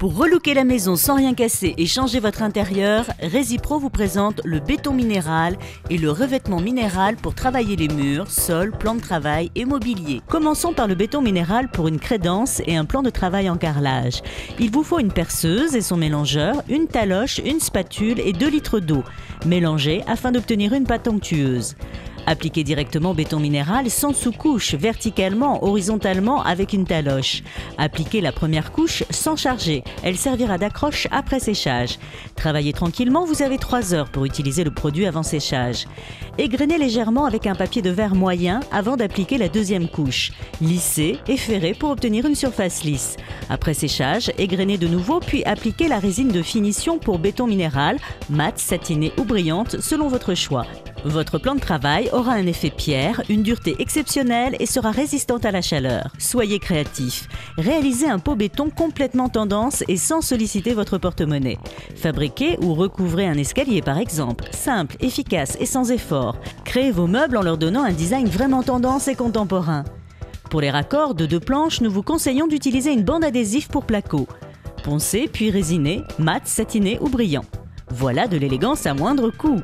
Pour relooker la maison sans rien casser et changer votre intérieur, Resipro vous présente le béton minéral et le revêtement minéral pour travailler les murs, sols, plans de travail et mobilier. Commençons par le béton minéral pour une crédence et un plan de travail en carrelage. Il vous faut une perceuse et son mélangeur, une taloche, une spatule et 2 litres d'eau. Mélangez afin d'obtenir une pâte onctueuse. Appliquez directement béton minéral sans sous-couche, verticalement, horizontalement avec une taloche. Appliquez la première couche sans charger. Elle servira d'accroche après séchage. Travaillez tranquillement, vous avez 3 heures pour utiliser le produit avant séchage. Égrenez légèrement avec un papier de verre moyen avant d'appliquer la deuxième couche. Lissez et ferrez pour obtenir une surface lisse. Après séchage, égrenez de nouveau puis appliquez la résine de finition pour béton minéral, mat, satinée ou brillante selon votre choix. Votre plan de travail aura un effet pierre, une dureté exceptionnelle et sera résistante à la chaleur. Soyez créatif. Réalisez un pot béton complètement tendance et sans solliciter votre porte-monnaie. Fabriquez ou recouvrez un escalier par exemple. Simple, efficace et sans effort. Créez vos meubles en leur donnant un design vraiment tendance et contemporain. Pour les raccords de deux planches, nous vous conseillons d'utiliser une bande adhésive pour placo. Poncé puis résiné, mat, satiné ou brillant. Voilà de l'élégance à moindre coût.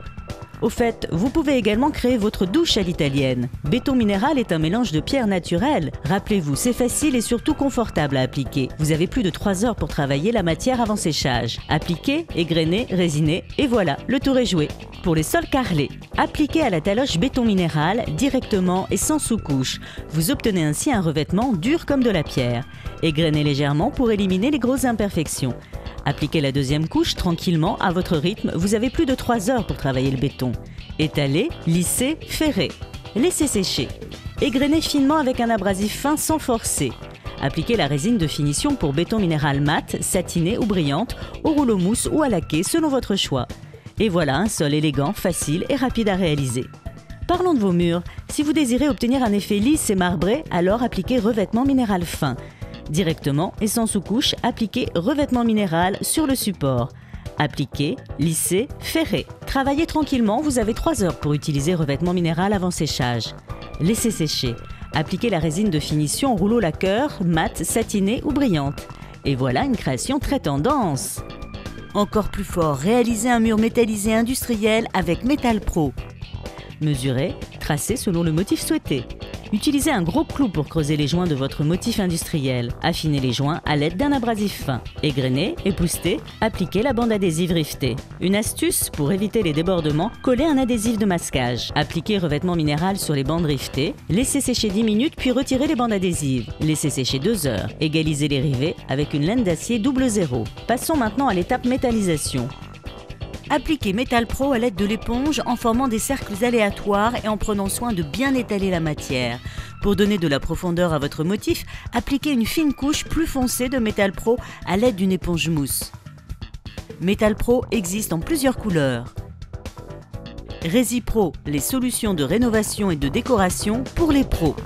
Au fait, vous pouvez également créer votre douche à l'italienne. Béton minéral est un mélange de pierres naturelles. Rappelez-vous, c'est facile et surtout confortable à appliquer. Vous avez plus de 3 heures pour travailler la matière avant séchage. Appliquez, égrenez, résinez et voilà, le tour est joué. Pour les sols carrelés, appliquez à la taloche béton minéral directement et sans sous-couche. Vous obtenez ainsi un revêtement dur comme de la pierre. Égrenez légèrement pour éliminer les grosses imperfections. Appliquez la deuxième couche tranquillement à votre rythme, vous avez plus de 3 heures pour travailler le béton. Étalez, lissez, ferrez. Laissez sécher. Égrenez finement avec un abrasif fin sans forcer. Appliquez la résine de finition pour béton minéral mat, satiné ou brillante, au rouleau mousse ou à laquer selon votre choix. Et voilà un sol élégant, facile et rapide à réaliser. Parlons de vos murs. Si vous désirez obtenir un effet lisse et marbré, alors appliquez revêtement minéral fin. Directement et sans sous-couche, appliquez revêtement minéral sur le support. Appliquez, lissez, ferrez. Travaillez tranquillement, vous avez 3 heures pour utiliser revêtement minéral avant séchage. Laissez sécher. Appliquez la résine de finition rouleau lacqueur, mat, satinée ou brillante. Et voilà une création très tendance. Encore plus fort, réalisez un mur métallisé industriel avec Metal Pro. Mesurez, tracez selon le motif souhaité. Utilisez un gros clou pour creuser les joints de votre motif industriel. Affinez les joints à l'aide d'un abrasif fin. Égrenez, époustez, appliquez la bande adhésive rivetée. Une astuce pour éviter les débordements, collez un adhésif de masquage. Appliquez revêtement minéral sur les bandes rivetées. Laissez sécher 10 minutes puis retirez les bandes adhésives. Laissez sécher 2 heures. Égalisez les rivets avec une laine d'acier double zéro. Passons maintenant à l'étape métallisation. Appliquez Metal Pro à l'aide de l'éponge en formant des cercles aléatoires et en prenant soin de bien étaler la matière. Pour donner de la profondeur à votre motif, appliquez une fine couche plus foncée de Metal Pro à l'aide d'une éponge mousse. Metal Pro existe en plusieurs couleurs. Resipro, les solutions de rénovation et de décoration pour les pros.